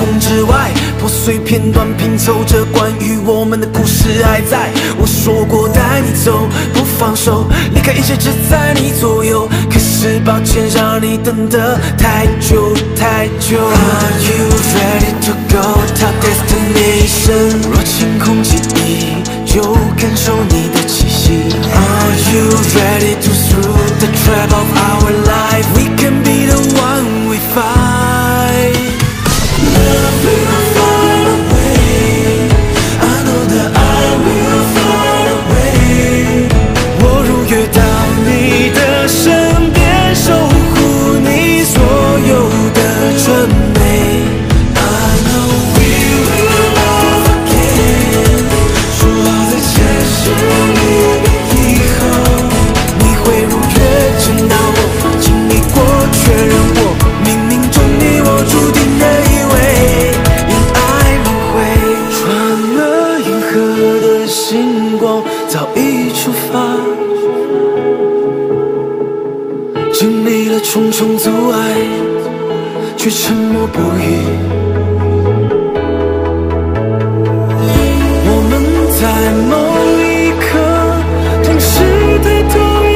空之外，破碎片段拼凑着关于我们的故事，还在我说过带你走，不放手，离开一切只在你左右。可是抱歉，让你等得太久太久。Are you ready to go to destination？若晴空经历了重重阻碍，却沉默不语。我们在某一刻同时抬头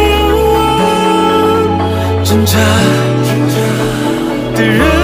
仰望，挣扎的人。